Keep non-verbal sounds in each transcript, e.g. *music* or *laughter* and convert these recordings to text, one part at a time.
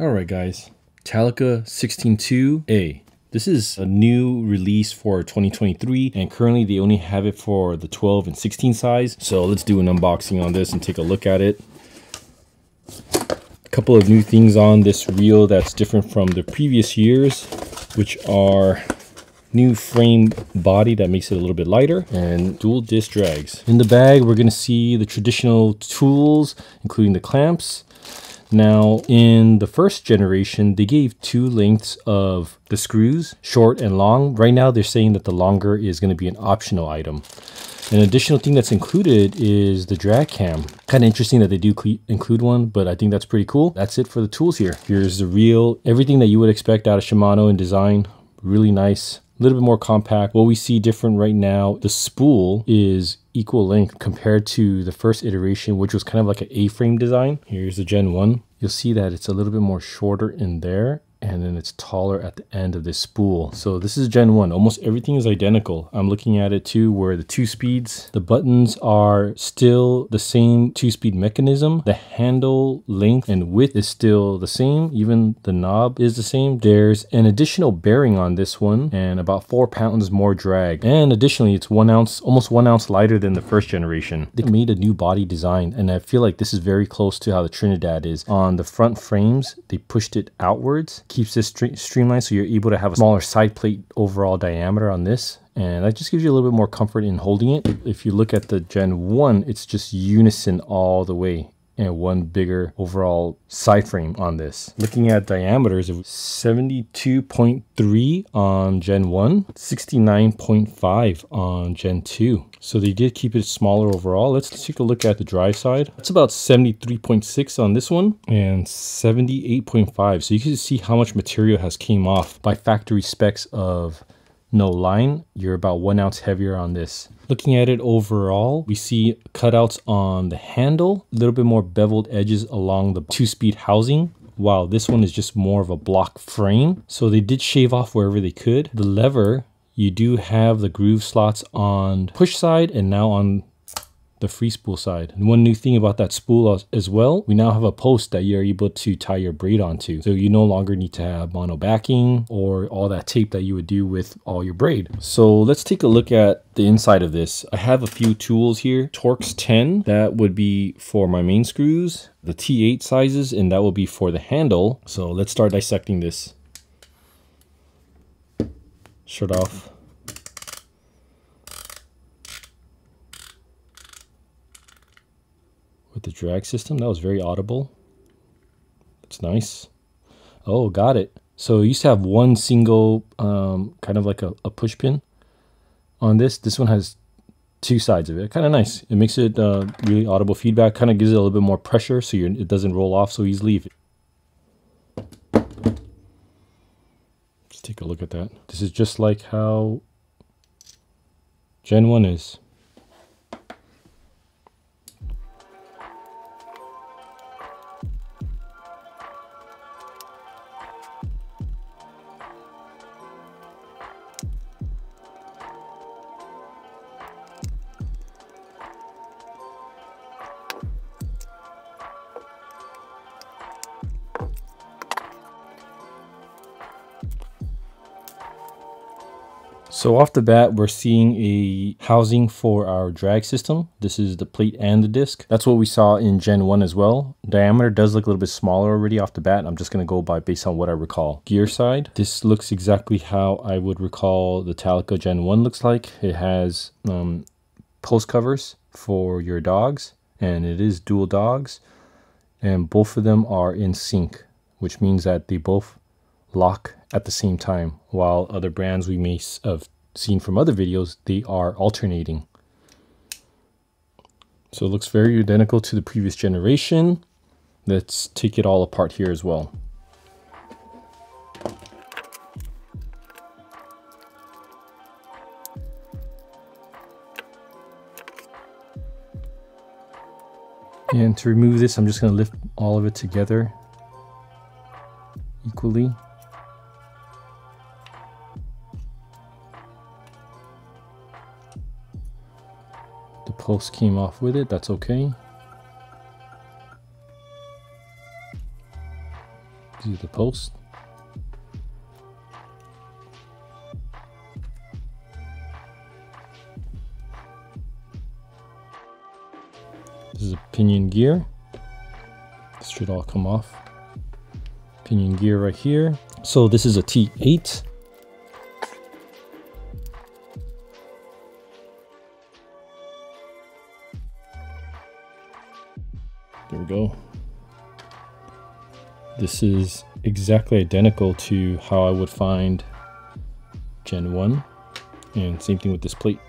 All right, guys. Talica 16.2A. This is a new release for 2023 and currently they only have it for the 12 and 16 size. So let's do an unboxing on this and take a look at it. A couple of new things on this reel that's different from the previous years, which are new frame body that makes it a little bit lighter and dual disc drags. In the bag, we're gonna see the traditional tools, including the clamps, now, in the first generation, they gave two lengths of the screws, short and long. Right now, they're saying that the longer is going to be an optional item. An additional thing that's included is the drag cam. Kind of interesting that they do include one, but I think that's pretty cool. That's it for the tools here. Here's the reel, everything that you would expect out of Shimano in design. Really nice a little bit more compact. What we see different right now, the spool is equal length compared to the first iteration, which was kind of like an A-frame design. Here's the Gen 1. You'll see that it's a little bit more shorter in there and then it's taller at the end of this spool. So this is Gen 1. Almost everything is identical. I'm looking at it too where the two speeds, the buttons are still the same two-speed mechanism. The handle length and width is still the same. Even the knob is the same. There's an additional bearing on this one and about four pounds more drag. And additionally, it's one ounce, almost one ounce lighter than the first generation. They made a new body design and I feel like this is very close to how the Trinidad is. On the front frames, they pushed it outwards keeps this streamlined so you're able to have a smaller side plate overall diameter on this and that just gives you a little bit more comfort in holding it. If you look at the Gen 1, it's just unison all the way and one bigger overall side frame on this. Looking at diameters, of 72.3 on Gen 1, 69.5 on Gen 2. So they did keep it smaller overall. Let's take a look at the dry side. It's about 73.6 on this one and 78.5. So you can see how much material has came off by factory specs of no line. You're about one ounce heavier on this. Looking at it overall, we see cutouts on the handle, a little bit more beveled edges along the two-speed housing, while this one is just more of a block frame. So they did shave off wherever they could. The lever, you do have the groove slots on push side and now on the free spool side. And one new thing about that spool as well, we now have a post that you're able to tie your braid onto. So you no longer need to have mono backing or all that tape that you would do with all your braid. So let's take a look at the inside of this. I have a few tools here. Torx 10, that would be for my main screws. The T8 sizes, and that will be for the handle. So let's start dissecting this. Shut off with the drag system. That was very audible. It's nice. Oh, got it. So you used to have one single, um, kind of like a, a push pin on this. This one has two sides of it. Kind of nice. It makes it uh, really audible feedback. Kind of gives it a little bit more pressure so it doesn't roll off so easily. Let's take a look at that. This is just like how Gen 1 is. So off the bat, we're seeing a housing for our drag system. This is the plate and the disc. That's what we saw in Gen 1 as well. Diameter does look a little bit smaller already off the bat. I'm just going to go by based on what I recall. Gear side, this looks exactly how I would recall the Talica Gen 1 looks like. It has um, post covers for your dogs and it is dual dogs and both of them are in sync, which means that they both lock at the same time, while other brands we may have seen from other videos, they are alternating. So it looks very identical to the previous generation. Let's take it all apart here as well. And to remove this, I'm just going to lift all of it together equally. Post came off with it, that's okay. Do the post. This is a pinion gear. This should all come off. Pinion gear right here. So this is a T8. There we go. This is exactly identical to how I would find Gen 1. And same thing with this plate.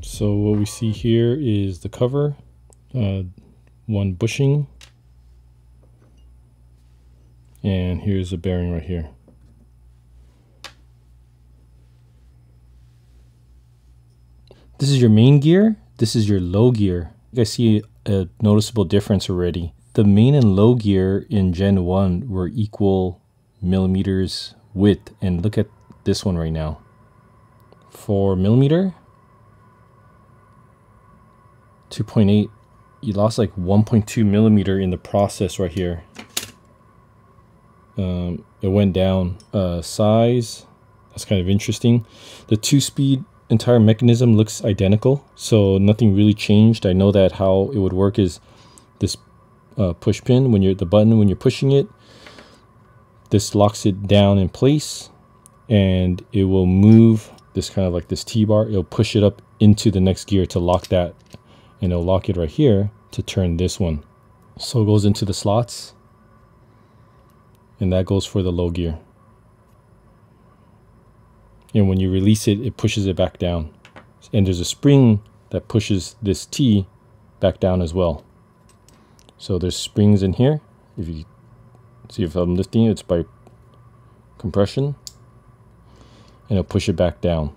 So what we see here is the cover, uh, one bushing, and here's a bearing right here. This is your main gear. This is your low gear. You guys see a noticeable difference already. The main and low gear in Gen 1 were equal millimeters width. And look at this one right now. 4 millimeter. 2.8. You lost like 1.2 millimeter in the process right here. Um, it went down. Uh, size. That's kind of interesting. The two-speed entire mechanism looks identical, so nothing really changed. I know that how it would work is this uh, push pin, when you're the button, when you're pushing it, this locks it down in place and it will move this kind of like this T-bar. It'll push it up into the next gear to lock that and it'll lock it right here to turn this one. So it goes into the slots and that goes for the low gear and when you release it, it pushes it back down. And there's a spring that pushes this T back down as well. So there's springs in here. If you see if I'm lifting it, it's by compression. And it'll push it back down.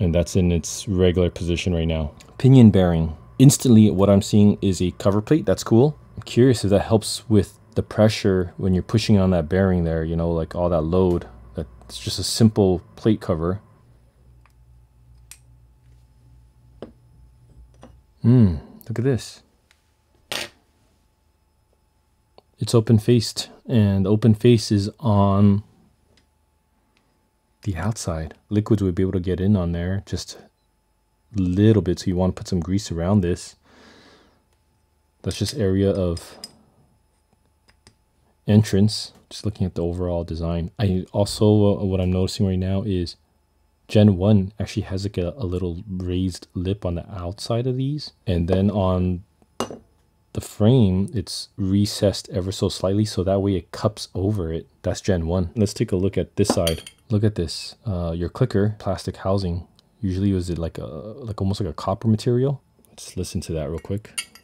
And that's in its regular position right now. Pinion bearing. Instantly, what I'm seeing is a cover plate. That's cool. I'm curious if that helps with the pressure when you're pushing on that bearing there, you know, like all that load it's just a simple plate cover. Mmm, look at this. It's open faced and open face is on the outside. Liquids would be able to get in on there just a little bit. So you want to put some grease around this. That's just area of entrance just looking at the overall design. I also, uh, what I'm noticing right now is Gen 1 actually has like a, a little raised lip on the outside of these. And then on the frame, it's recessed ever so slightly. So that way it cups over it. That's Gen 1. Let's take a look at this side. Look at this. Uh, your clicker, plastic housing. Usually was it like a, like almost like a copper material. Let's listen to that real quick.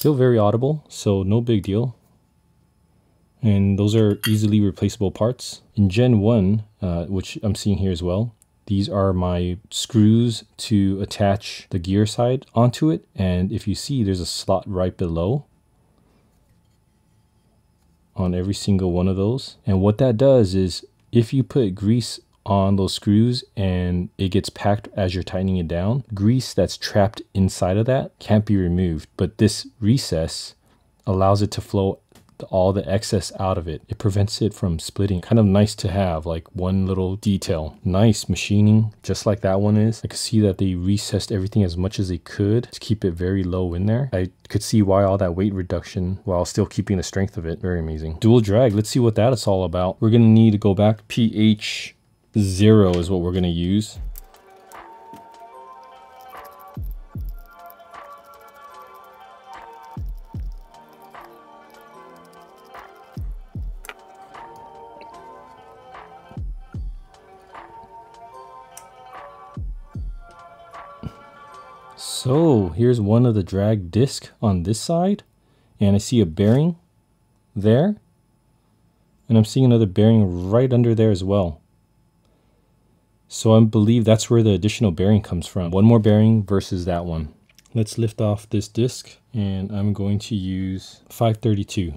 Still very audible, so no big deal. And those are easily replaceable parts. In Gen 1, uh, which I'm seeing here as well, these are my screws to attach the gear side onto it. And if you see, there's a slot right below on every single one of those. And what that does is if you put grease on those screws and it gets packed as you're tightening it down, grease that's trapped inside of that can't be removed. But this recess allows it to flow all the excess out of it. It prevents it from splitting. Kind of nice to have, like one little detail. Nice machining, just like that one is. I could see that they recessed everything as much as they could to keep it very low in there. I could see why all that weight reduction while still keeping the strength of it. Very amazing. Dual drag, let's see what that is all about. We're gonna need to go back PH zero is what we're going to use. So here's one of the drag disc on this side and I see a bearing there and I'm seeing another bearing right under there as well. So I believe that's where the additional bearing comes from. One more bearing versus that one. Let's lift off this disc and I'm going to use 532.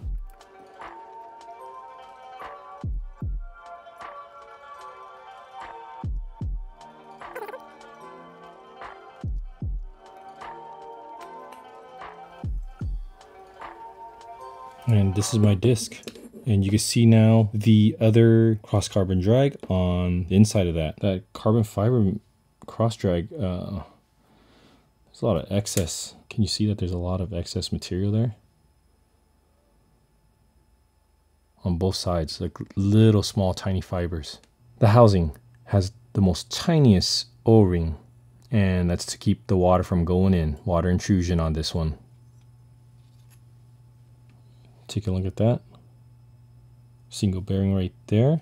And this is my disc. And you can see now the other cross carbon drag on the inside of that. That carbon fiber cross drag, uh, there's a lot of excess. Can you see that there's a lot of excess material there? On both sides, like little small tiny fibers. The housing has the most tiniest O-ring and that's to keep the water from going in, water intrusion on this one. Take a look at that. Single bearing right there.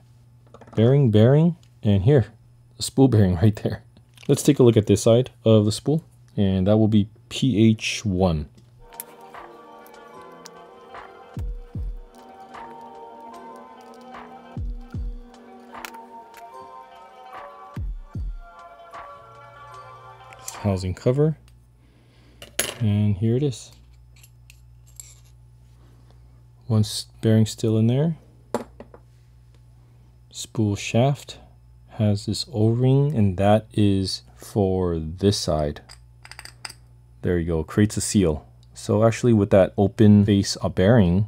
Bearing, bearing, and here, a spool *laughs* bearing right there. Let's take a look at this side of the spool, and that will be PH1. housing cover. And here it is. One bearing still in there. Spool shaft has this O-ring and that is for this side. There you go, creates a seal. So actually with that open face bearing,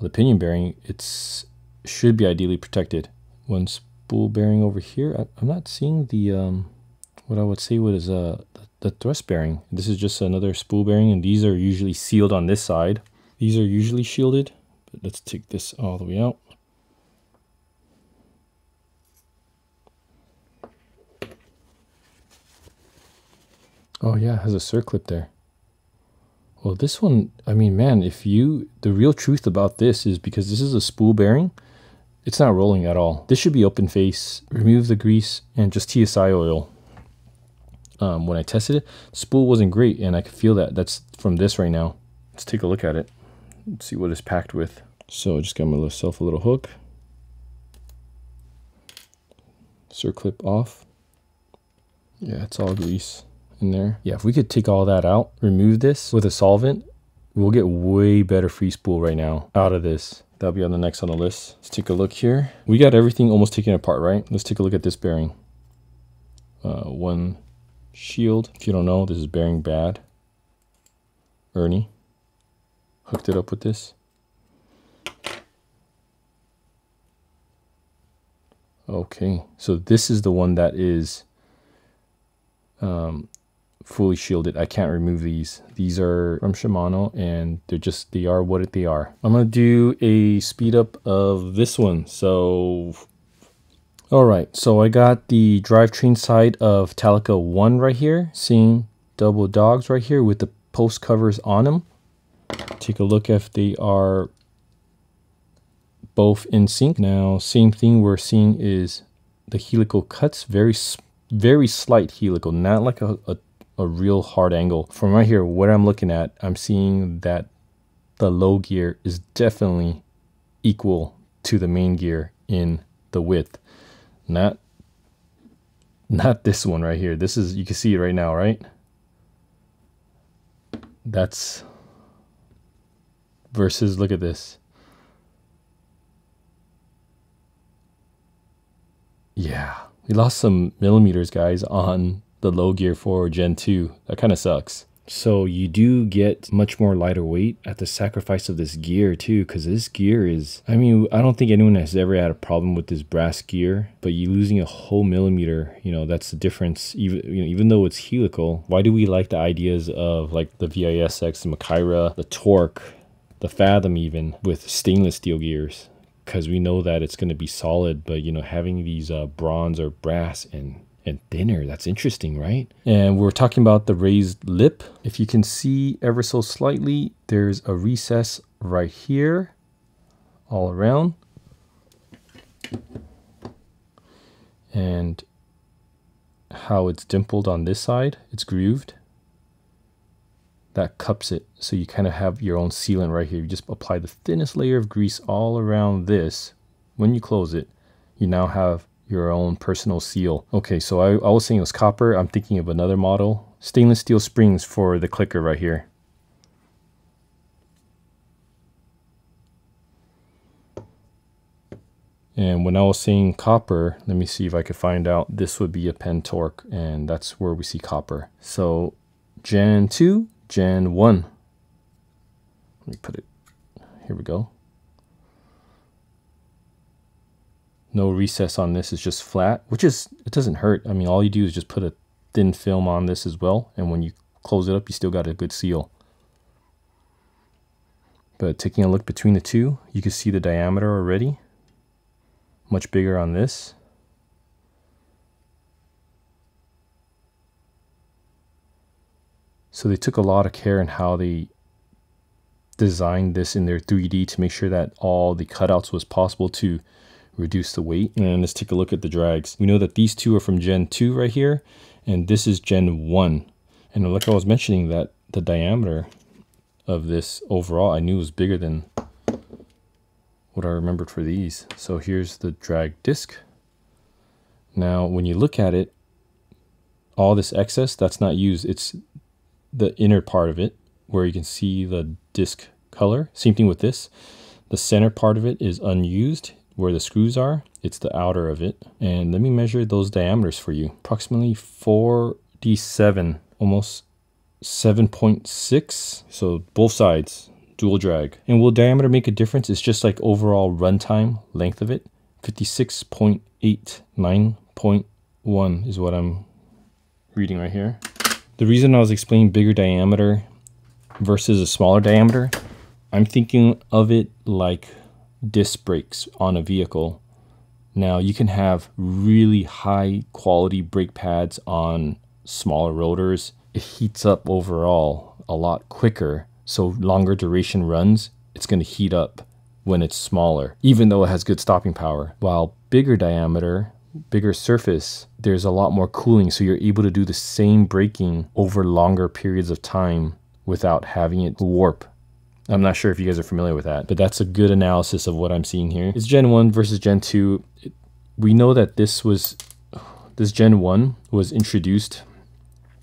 the pinion bearing, it's should be ideally protected. One spool bearing over here, I, am not seeing the, um, what I would say was uh, the thrust bearing. This is just another spool bearing and these are usually sealed on this side. These are usually shielded, but let's take this all the way out. Oh yeah, it has a circlip there. Well, this one, I mean, man, if you, the real truth about this is because this is a spool bearing, it's not rolling at all. This should be open face, remove the grease, and just TSI oil um, when I tested it, spool wasn't great, and I could feel that. That's from this right now. Let's take a look at it. Let's see what it's packed with. So I just got myself a little hook. Circlip off. Yeah, it's all grease in there. Yeah, if we could take all that out, remove this with a solvent, we'll get way better free spool right now out of this. That'll be on the next on the list. Let's take a look here. We got everything almost taken apart, right? Let's take a look at this bearing. Uh, one shield. If you don't know, this is bearing bad. Ernie hooked it up with this. Okay, so this is the one that is um, fully shielded. I can't remove these. These are from Shimano and they're just, they are what they are. I'm to do a speed up of this one. So all right, so I got the drivetrain side of Talica 1 right here, seeing double dogs right here with the post covers on them. Take a look if they are both in sync. Now, same thing we're seeing is the helical cuts, very, very slight helical, not like a, a, a real hard angle. From right here, what I'm looking at, I'm seeing that the low gear is definitely equal to the main gear in the width. Not not this one right here. This is you can see it right now, right? That's versus look at this. Yeah, we lost some millimeters, guys, on the low gear for Gen 2. That kind of sucks. So you do get much more lighter weight at the sacrifice of this gear too, because this gear is, I mean, I don't think anyone has ever had a problem with this brass gear, but you losing a whole millimeter, you know, that's the difference. Even, you know, even though it's helical, why do we like the ideas of like the VISX, the Makaira, the Torque, the Fathom even with stainless steel gears? Because we know that it's going to be solid, but you know, having these uh, bronze or brass and and thinner. That's interesting, right? And we're talking about the raised lip. If you can see ever so slightly, there's a recess right here all around. And how it's dimpled on this side, it's grooved. That cups it, so you kind of have your own sealant right here. You just apply the thinnest layer of grease all around this. When you close it, you now have your own personal seal. Okay, so I, I was saying it was copper. I'm thinking of another model. Stainless steel springs for the clicker right here. And when I was saying copper, let me see if I could find out. This would be a Penn Torque, and that's where we see copper. So Gen 2, Gen 1. Let me put it, here we go. No recess on this, it's just flat, which is, it doesn't hurt. I mean, all you do is just put a thin film on this as well. And when you close it up, you still got a good seal. But taking a look between the two, you can see the diameter already. Much bigger on this. So they took a lot of care in how they designed this in their 3D to make sure that all the cutouts was possible to reduce the weight. And let's take a look at the drags. We know that these two are from Gen 2 right here, and this is Gen 1. And like I was mentioning that the diameter of this overall I knew was bigger than what I remembered for these. So here's the drag disc. Now when you look at it, all this excess that's not used, it's the inner part of it where you can see the disc color. Same thing with this. The center part of it is unused where the screws are. It's the outer of it. And let me measure those diameters for you. Approximately 4D7, almost 7.6. So both sides, dual drag. And will diameter make a difference? It's just like overall runtime, length of it. 56.8, 9.1 is what I'm reading right here. The reason I was explaining bigger diameter versus a smaller diameter, I'm thinking of it like disc brakes on a vehicle. Now you can have really high quality brake pads on smaller rotors. It heats up overall a lot quicker. So longer duration runs, it's going to heat up when it's smaller, even though it has good stopping power. While bigger diameter, bigger surface, there's a lot more cooling. So you're able to do the same braking over longer periods of time without having it warp I'm not sure if you guys are familiar with that, but that's a good analysis of what I'm seeing here. It's Gen 1 versus Gen 2. We know that this was this Gen 1 was introduced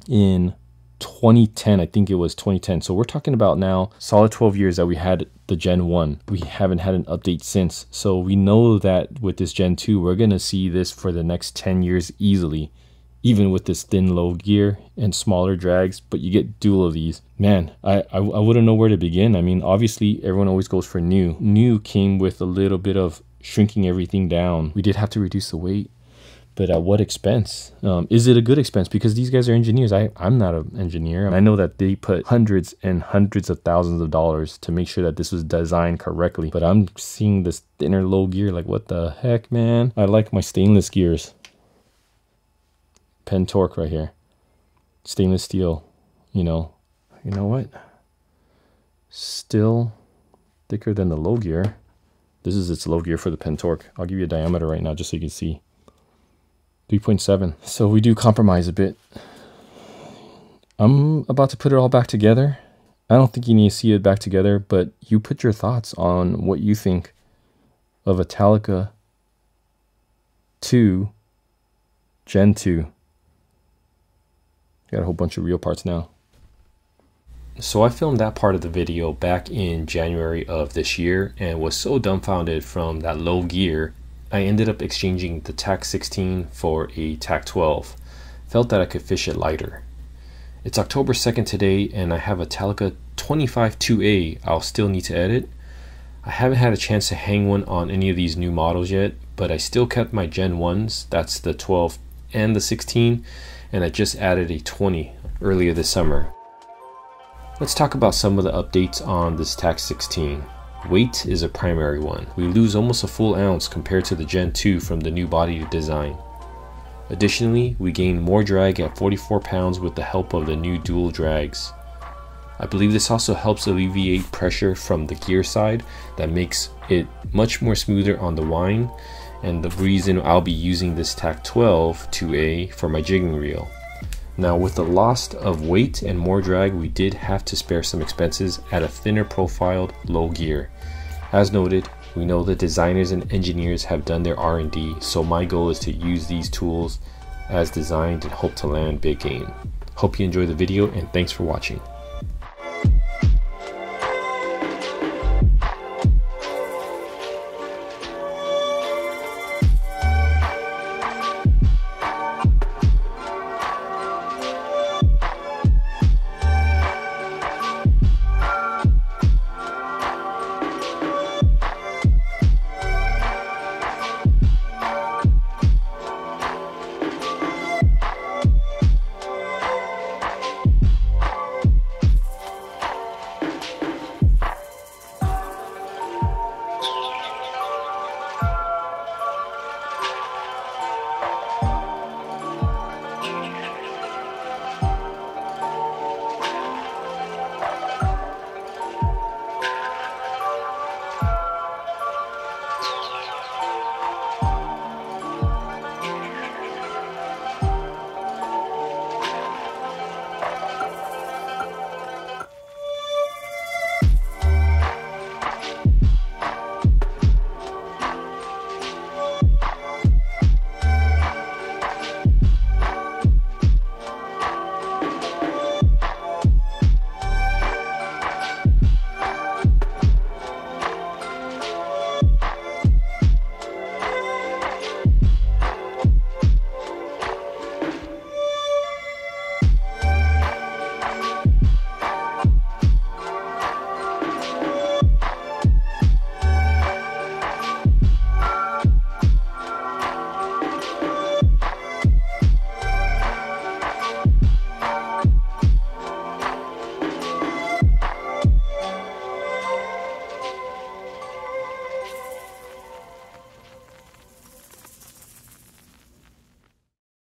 in 2010. I think it was 2010. So we're talking about now solid 12 years that we had the Gen 1. We haven't had an update since. So we know that with this Gen 2, we're going to see this for the next 10 years easily even with this thin low gear and smaller drags, but you get dual of these. Man, I, I, I wouldn't know where to begin. I mean, obviously everyone always goes for new. New came with a little bit of shrinking everything down. We did have to reduce the weight, but at what expense? Um, is it a good expense? Because these guys are engineers. I, I'm not an engineer. I know that they put hundreds and hundreds of thousands of dollars to make sure that this was designed correctly, but I'm seeing this thinner low gear like what the heck, man? I like my stainless gears. Penn Torque right here. Stainless steel, you know. You know what? Still thicker than the low gear. This is its low gear for the Penn Torque. I'll give you a diameter right now just so you can see. 3.7. So we do compromise a bit. I'm about to put it all back together. I don't think you need to see it back together, but you put your thoughts on what you think of Italica 2 Gen 2. Got a whole bunch of reel parts now. So I filmed that part of the video back in January of this year and was so dumbfounded from that low gear, I ended up exchanging the TAC 16 for a TAC 12. Felt that I could fish it lighter. It's October 2nd today and I have a Talica 25-2A I'll still need to edit. I haven't had a chance to hang one on any of these new models yet, but I still kept my Gen 1s, that's the 12 and the 16, and I just added a 20 earlier this summer. Let's talk about some of the updates on this TAC 16. Weight is a primary one. We lose almost a full ounce compared to the Gen 2 from the new body design. Additionally, we gain more drag at 44 pounds with the help of the new dual drags. I believe this also helps alleviate pressure from the gear side that makes it much more smoother on the wind and the reason I'll be using this TAC 12 2A for my jigging reel. Now with the loss of weight and more drag, we did have to spare some expenses at a thinner profiled low gear. As noted, we know the designers and engineers have done their R&D, so my goal is to use these tools as designed and hope to land big game. Hope you enjoy the video and thanks for watching.